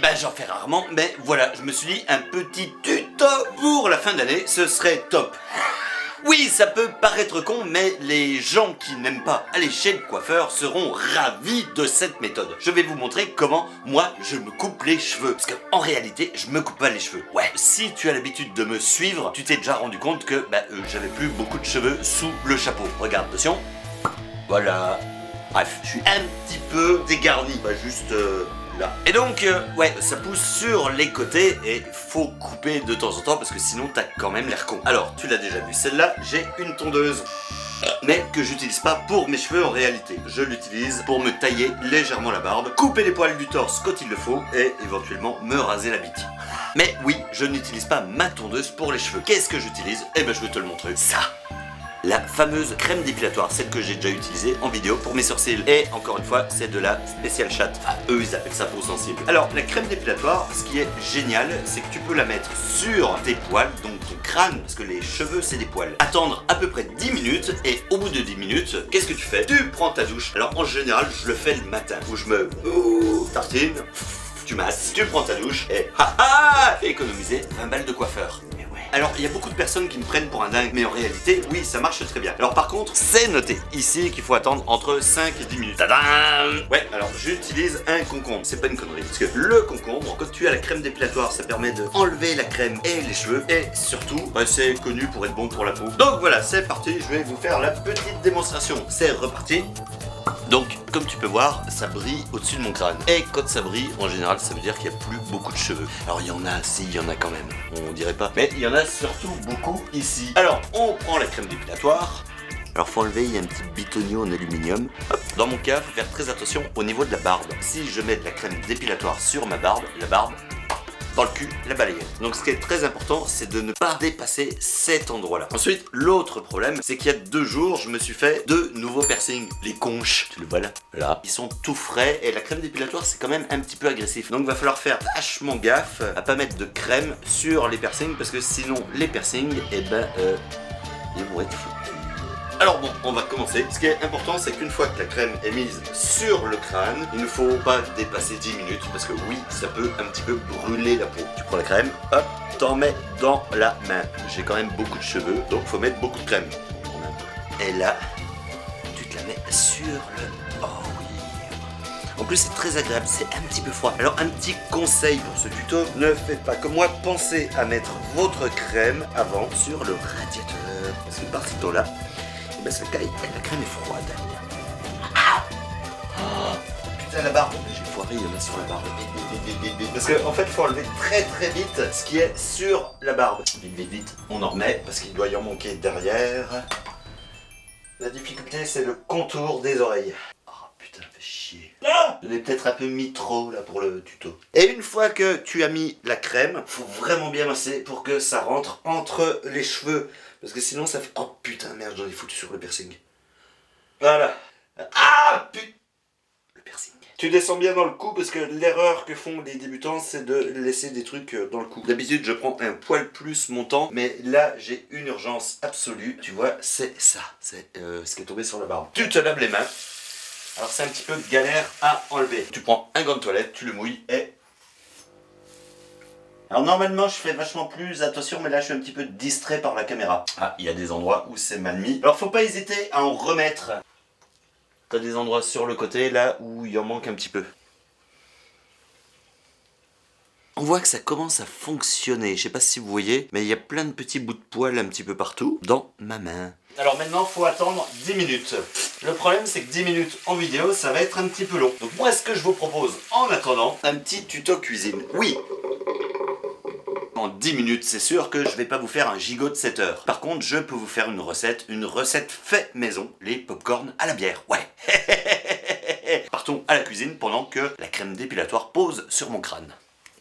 ben j'en fais rarement, mais voilà, je me suis dit un petit tuto pour la fin d'année, ce serait top. Oui, ça peut paraître con, mais les gens qui n'aiment pas aller chez le coiffeur seront ravis de cette méthode. Je vais vous montrer comment moi je me coupe les cheveux. Parce qu'en réalité, je me coupe pas les cheveux. Ouais, si tu as l'habitude de me suivre, tu t'es déjà rendu compte que bah, euh, j'avais plus beaucoup de cheveux sous le chapeau. Regarde, attention. Voilà. Bref, je suis un petit peu dégarni, pas juste... euh, Et donc, euh, ouais, ça pousse sur les côtés et faut couper de temps en temps parce que sinon t'as quand même l'air con. Alors, tu l'as déjà vu, celle-là, j'ai une tondeuse. Mais que j'utilise pas pour mes cheveux en réalité. Je l'utilise pour me tailler légèrement la barbe, couper les poils du torse quand il le faut et éventuellement me raser la bite. Mais oui, je n'utilise pas ma tondeuse pour les cheveux. Qu'est-ce que j'utilise? Eh ben je vais te le montrer. Ça la fameuse crème dépilatoire, celle que j'ai déjà utilisée en vidéo pour mes sourcils. Et encore une fois, c'est de la spéciale chatte. Enfin, eux, ils appellent ça peau sensible. Alors, la crème dépilatoire, ce qui est génial, c'est que tu peux la mettre sur tes poils, donc ton crâne, parce que les cheveux, c'est des poils. Attendre à peu près 10 minutes, et au bout de 10 minutes, qu'est-ce que tu fais? Tu prends ta douche. Alors, en général, je le fais le matin, où je me... Tartine tu masses, tu prends ta douche et ha ha économiser 20 balles de coiffeur. Alors il y a beaucoup de personnes qui me prennent pour un dingue, mais en réalité, oui, ça marche très bien. Alors par contre, c'est noté ici qu'il faut attendre entre 5 et 10 minutes. Tadam Ouais, alors j'utilise un concombre, c'est pas une connerie, parce que le concombre, quand tu as la crème dépilatoire, ça permet de enlever la crème et les cheveux, et surtout, bah, c'est connu pour être bon pour la peau. Donc voilà, c'est parti, je vais vous faire la petite démonstration. C'est reparti. Comme tu peux voir, ça brille au-dessus de mon crâne. Et quand ça brille, en général, ça veut dire qu'il n'y a plus beaucoup de cheveux. Alors, il y en a, si, il y en a quand même. On dirait pas. Mais il y en a surtout beaucoup ici. Alors, on prend la crème dépilatoire. Alors faut enlever, il y a un petit bitonio en aluminium. Dans mon cas, faut faire très attention au niveau de la barbe. Si je mets de la crème dépilatoire sur ma barbe, la barbe le cul, la balayette. Donc ce qui est très important, c'est de ne pas dépasser cet endroit-là. Ensuite, l'autre problème, c'est qu'il y a deux jours, je me suis fait deux nouveaux piercings. Les conches, tu le vois là Là. Ils sont tout frais et la crème dépilatoire, c'est quand même un petit peu agressif. Donc va falloir faire vachement gaffe à pas mettre de crème sur les piercings parce que sinon, les piercings, eh ben, euh, ils vont être foutus. Alors bon, on va commencer. Ce qui est important, c'est qu'une fois que la crème est mise sur le crâne, il ne faut pas dépasser 10 minutes parce que oui, ça peut un petit peu brûler la peau. Tu prends la crème, hop, t'en mets dans la main. J'ai quand même beaucoup de cheveux, donc faut mettre beaucoup de crème. Et là, tu te la mets sur le... Oh oui en plus, c'est très agréable, c'est un petit peu froid. Alors, un petit conseil pour ce tuto, ne faites pas comme moi, pensez à mettre votre crème avant sur le radiateur. Parce que par ce temps-là, ben, ça caille la crème est froide. Ah Oh, putain, la barbe J'ai foiré, il y en a sur la barbe. Vite, vite, vite, vite, vite. Parce qu'en en fait, il faut enlever très très vite ce qui est sur la barbe. Vite, vite, vite. On en remet parce qu'il doit y en manquer derrière. La difficulté, c'est le contour des oreilles. Oh putain, fait chier. Je l'ai peut-être un peu mis trop là pour le tuto. Et une fois que tu as mis la crème, faut vraiment bien masser pour que ça rentre entre les cheveux. Parce que sinon ça fait... Oh putain, merde, j'en ai foutu sur le piercing. Voilà. Ah putain Le piercing. Tu descends bien dans le cou parce que l'erreur que font les débutants, c'est de laisser des trucs euh, dans le cou. D'habitude, je prends un poil plus montant, mais là, j'ai une urgence absolue. Tu vois, c'est ça. C'est euh, ce qui est tombé sur la barbe. Tu te laves les mains. Alors c'est un petit peu galère à enlever. Tu prends un gant de toilette, tu le mouilles et... Alors normalement je fais vachement plus attention mais là je suis un petit peu distrait par la caméra. Ah, il y a des endroits où c'est mal mis. Alors faut pas hésiter à en remettre. T'as des endroits sur le côté là où il en manque un petit peu. On voit que ça commence à fonctionner. Je sais pas si vous voyez, mais il y a plein de petits bouts de poils un petit peu partout dans ma main. Alors maintenant, faut attendre 10 minutes. Le problème, c'est que 10 minutes en vidéo, ça va être un petit peu long. Donc moi, ce que je vous propose, en attendant, un petit tuto cuisine. Oui en 10 minutes, c'est sûr que je vais pas vous faire un gigot de 7 heures. Par contre, je peux vous faire une recette, une recette fait maison, les popcorn à la bière. Ouais Partons à la cuisine pendant que la crème dépilatoire pose sur mon crâne.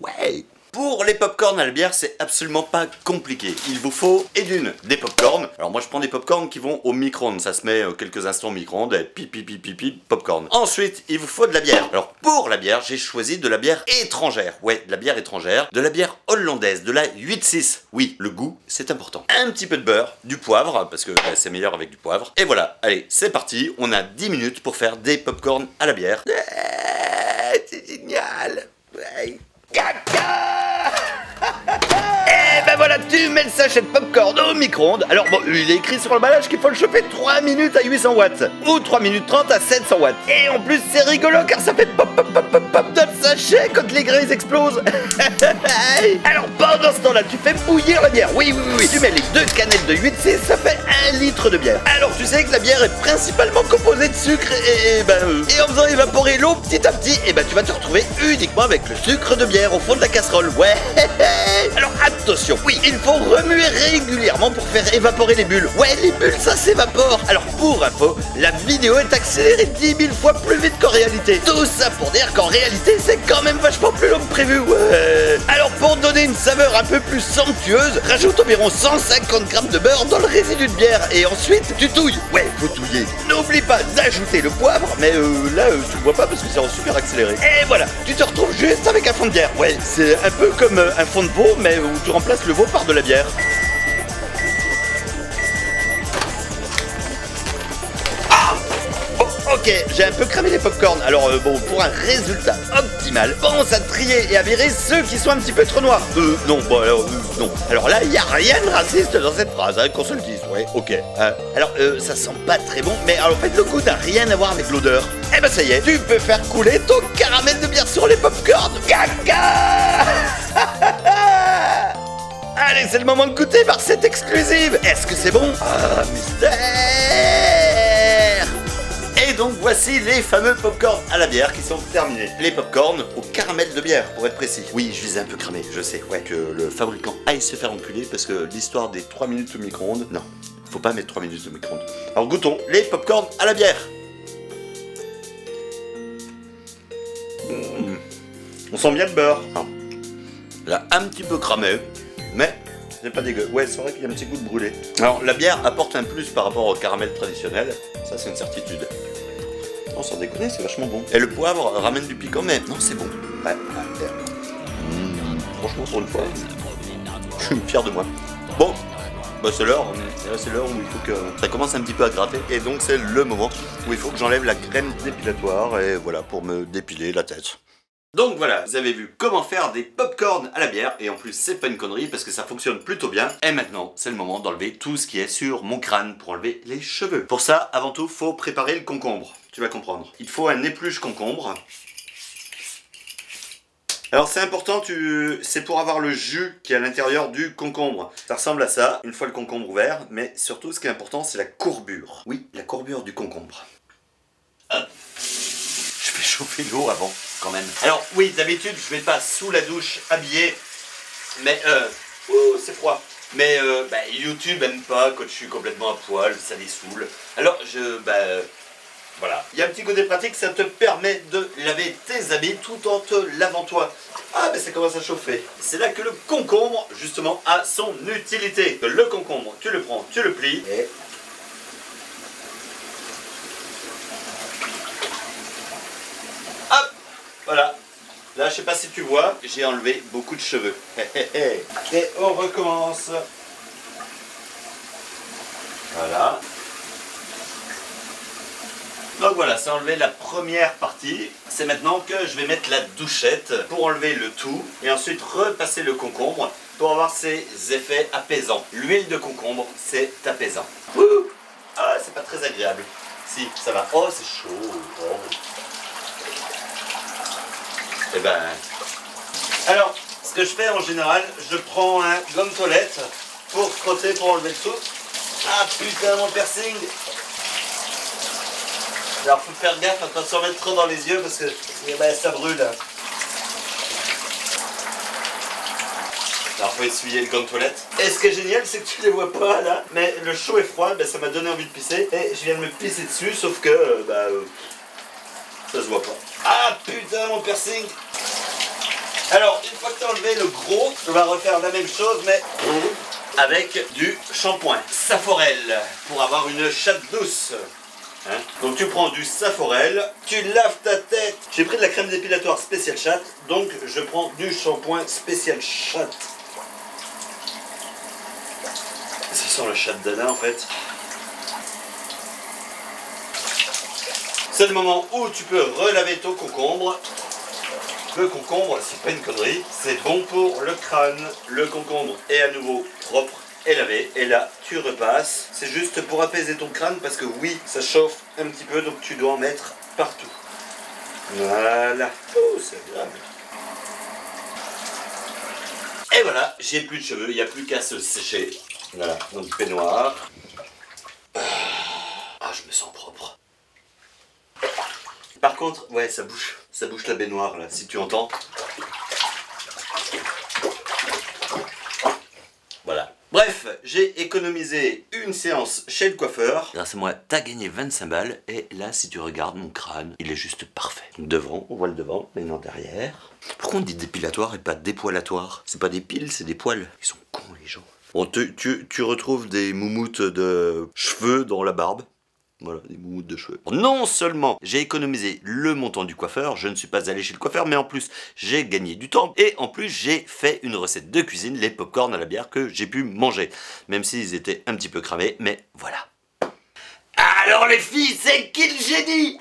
Ouais pour les popcorn à la bière, c'est absolument pas compliqué. Il vous faut, et d'une, des popcorn. Alors moi je prends des popcorn qui vont au micro-ondes. Ça se met euh, quelques instants au micro-ondes et pipi pipi pipi popcorn. Ensuite, il vous faut de la bière. Alors pour la bière, j'ai choisi de la bière étrangère. Ouais, de la bière étrangère. De la bière hollandaise, de la 8-6. Oui, le goût, c'est important. Un petit peu de beurre, du poivre, parce que bah, c'est meilleur avec du poivre. Et voilà, allez, c'est parti. On a 10 minutes pour faire des popcorn à la bière. c'est génial. Caca Eh tu mets le sachet de popcorn au micro-ondes. Alors bon, il est écrit sur l'emballage qu'il faut le chauffer 3 minutes à 800 watts ou 3 minutes 30 à 700 watts. Et en plus, c'est rigolo car ça fait pop pop pop pop pop dans le sachet quand les grains explosent. Alors pendant ce temps-là, tu fais bouillir la bière. Oui, oui, oui. Tu mets les deux canettes de 8C, ça fait 1 litre de bière. Alors tu sais que la bière est principalement composée de sucre et, ben euh, et en faisant évaporer l'eau petit à petit, et ben tu vas te retrouver uniquement avec le sucre de bière au fond de la casserole. Ouais. Alors oui, il faut remuer régulièrement pour faire évaporer les bulles. Ouais, les bulles, ça s'évapore. Alors pour info, la vidéo est accélérée 10 000 fois plus vite qu'en réalité. Tout ça pour dire qu'en réalité, c'est quand même vachement plus long que prévu. Ouais. Alors pour donner une saveur un peu plus somptueuse, rajoute environ 150 grammes de beurre dans le résidu de bière et ensuite tu touilles. Ouais, faut touiller. N'oublie pas d'ajouter le poivre, mais euh, là euh, tu le vois pas parce que c'est en super accéléré. Et voilà, tu te retrouves juste avec un fond de bière. Ouais, c'est un peu comme euh, un fond de veau, mais où remplaces le veau par de la bière. Ah Bon, ok, j'ai un peu cramé les popcorn. Alors euh, bon, pour un résultat optimal, pense à trier et à virer ceux qui sont un petit peu trop noirs. Euh, non, bon alors, euh, non. Alors là, il y a rien de raciste dans cette phrase, hein, qu'on se le dise, ouais, ok. Euh, alors, ça sent pas très bon, mais alors, en fait, le goût n'a rien à voir avec l'odeur. Eh ben ça y est, tu peux faire couler ton caramel de bière sur les popcorn. Caca Allez, c'est le moment de goûter par cette exclusive. Est-ce que c'est bon? Ah, mystère Et donc voici les fameux popcorn à la bière qui sont terminés. Les popcorn au caramel de bière, pour être précis. Oui, je les ai un peu cramés, je sais. Ouais, que le fabricant aille se faire enculer parce que l'histoire des 3 minutes au micro-ondes, non. Faut pas mettre 3 minutes au micro-ondes. Alors goûtons les popcorn à la bière. Mmh. On sent bien le beurre. Ah. Là, un petit peu cramé, mais c'est pas dégueu. Ouais, c'est vrai qu'il y a un petit goût de brûlé. Alors, la bière apporte un plus par rapport au caramel traditionnel. Ça, c'est une certitude. Non, sans déconner, c'est vachement bon. Et le poivre ramène du piquant, mais non, c'est bon. Ouais, ouais. Mmh, franchement, pour une fois, je suis fier de moi. Bon, bah c'est l'heure. C'est l'heure où il faut que ça commence un petit peu à gratter. Et donc, c'est le moment où il faut que j'enlève la crème dépilatoire. Et voilà, pour me dépiler la tête. Donc voilà, vous avez vu comment faire des popcorn à la bière, et en plus c'est pas une connerie parce que ça fonctionne plutôt bien. Et maintenant, c'est le moment d'enlever tout ce qui est sur mon crâne pour enlever les cheveux. Pour ça, avant tout, faut préparer le concombre. Tu vas comprendre. Il faut un épluche concombre. Alors c'est important, c'est pour avoir le jus qui est à l'intérieur du concombre. Ça ressemble à ça, une fois le concombre ouvert, mais surtout ce qui est important c'est la courbure. Oui, la courbure du concombre. Je fais chauffer l'eau avant, Alors oui, d'habitude je vais pas sous la douche habillé, mais euh... C'est froid. Mais euh, bah, YouTube aime pas quand je suis complètement à poil, ça les saoule. Alors je... bah... euh, voilà. Il y a un petit côté pratique, ça te permet de laver tes habits tout en te lavant toi. Ah, mais ça commence à chauffer. C'est là que le concombre, justement, a son utilité. Le concombre, tu le prends, tu le plies. Et... Hop Voilà. Là, je sais pas si tu vois, j'ai enlevé beaucoup de cheveux. Et on recommence. Voilà. Donc voilà, c'est enlevé la première partie. C'est maintenant que je vais mettre la douchette pour enlever le tout et ensuite repasser le concombre pour avoir ses effets apaisants. L'huile de concombre, c'est apaisant. Ouh ah, c'est pas très agréable. Si, ça va. Oh, c'est chaud. Oh. Eh ben... Alors, ce que je fais en général, je prends un gomme toilette pour frotter, pour enlever le tout. Ah putain, mon piercing alors faut faire gaffe à pas s'en mettre trop dans les yeux parce que eh ben, ça brûle. Alors faut essuyer le gant de toilette. Et ce qui est génial c'est que tu les vois pas là, mais le chaud et froid, ben, ça m'a donné envie de pisser. Et je viens de me pisser dessus, sauf que bah, ça se voit pas. Ah putain mon piercing Alors une fois que tu as enlevé le gros, on va refaire la même chose mais avec du shampoing. Saforel pour avoir une chatte douce. Hein? Donc tu prends du Saforel, tu laves ta tête. J'ai pris de la crème dépilatoire spécial chatte, donc je prends du shampoing spécial chatte. Ça sent le chat d'Anna en fait. C'est le moment où tu peux relaver ton concombre. Le concombre, c'est pas une connerie, c'est bon pour le crâne. Le concombre est à nouveau propre et lavé. Et là, tu repasses. C'est juste pour apaiser ton crâne parce que oui, ça chauffe un petit peu, donc tu dois en mettre partout. Voilà. Oh, c'est agréable. Et voilà, j'ai plus de cheveux, il n'y a plus qu'à se sécher. Voilà, donc peignoir. Ah, je me sens propre. Par contre, ouais, ça bouge. Ça bouge la baignoire, là, si tu entends. Voilà. Bref, j'ai économisé une séance chez le coiffeur. Grâce à moi, t'as gagné 25 balles. Et là, si tu regardes mon crâne, il est juste parfait. Devant, on voit le devant, mais non derrière. Pourquoi on dit dépilatoire et pas dépoilatoire? C'est pas des piles, c'est des poils. Ils sont cons, les gens. Bon, tu, tu, tu retrouves des moumoutes de cheveux dans la barbe. Voilà, des moumoutes de cheveux. Non seulement j'ai économisé le montant du coiffeur, je ne suis pas allé chez le coiffeur, mais en plus j'ai gagné du temps. Et en plus j'ai fait une recette de cuisine, les popcorn à la bière que j'ai pu manger. Même s'ils étaient un petit peu cramés, mais voilà. Alors les filles, c'est qui le génie?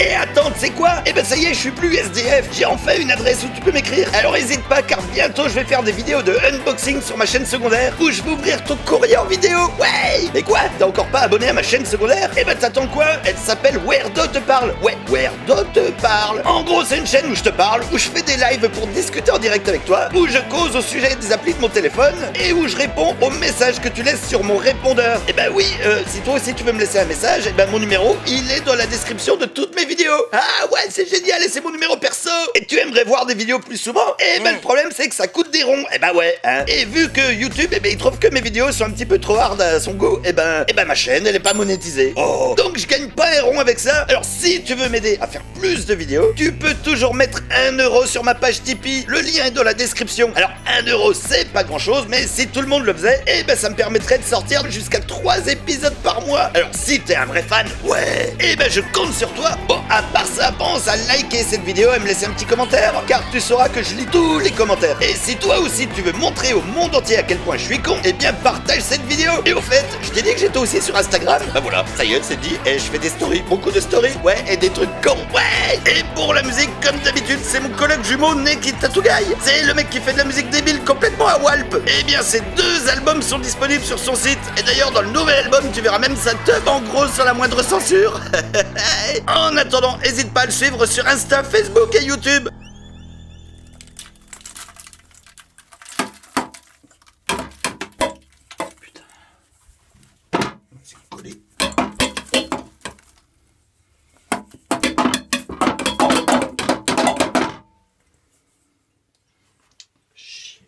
Et attends, tu sais quoi? Eh ben ça y est, je suis plus SDF. J'ai enfin une adresse où tu peux m'écrire. Alors hésite pas, car bientôt je vais faire des vidéos de unboxing sur ma chaîne secondaire où je vais ouvrir ton courrier en vidéo. Ouais Mais quoi? T'es encore pas abonné à ma chaîne secondaire? Eh ben t'attends quoi? Elle s'appelle Weirdo te parle. Ouais, Weirdo te parle. En gros, c'est une chaîne où je te parle, où je fais des lives pour discuter en direct avec toi, où je cause au sujet des applis de mon téléphone et où je réponds aux messages que tu laisses sur mon répondeur. Eh ben oui, euh, si toi aussi tu veux me laisser un message, eh ben mon numéro, il est dans la description de toutes mes vidéos. Ah ouais, c'est génial et c'est mon numéro perso. Et tu aimerais voir des vidéos plus souvent Eh ben le problème c'est que ça coûte des ronds. Eh ben ouais. Hein. Et vu que YouTube, eh ben il trouve que mes vidéos sont un petit peu trop hard à son goût, eh ben, eh ben ma chaîne elle est pas monétisée. Oh. Donc je gagne pas un rond avec ça. Alors si tu veux m'aider à faire plus de vidéos, tu peux toujours mettre un euro sur ma page Tipeee. Le lien est dans la description. Alors un euro c'est pas grand chose, mais si tout le monde le faisait, eh ben ça me permettrait de sortir jusqu'à 3 épisodes par mois. Alors si t'es un vrai fan, ouais, eh ben je compte sur toi. Bon, à part ça, pense à liker cette vidéo et me laisser un petit commentaire, car tu sauras que je lis tous les commentaires. Et si toi aussi tu veux montrer au monde entier à quel point je suis con, eh bien partage cette vidéo. Et au fait, je t'ai dit que j'étais aussi sur Instagram. Bah voilà, ça y est, c'est dit. Et je fais des stories, beaucoup de stories, ouais, et des trucs cons, ouais. Et pour la musique, comme d'habitude, c'est mon collègue jumeau Neki Tatugai. C'est le mec qui fait de la musique débile complètement à Walp. Eh bien, ces deux albums sont disponibles sur son site. Et d'ailleurs, dans le nouvel album, tu verras même sa teub en gros sans la moindre censure. en attendant, n'hésite pas à le suivre sur Insta, Facebook et YouTube. Putain. C'est collé. Chier.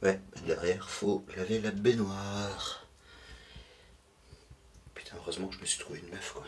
Ouais, derrière, faut laver la baignoire. Putain, heureusement que je me suis trouvé une meuf, quoi.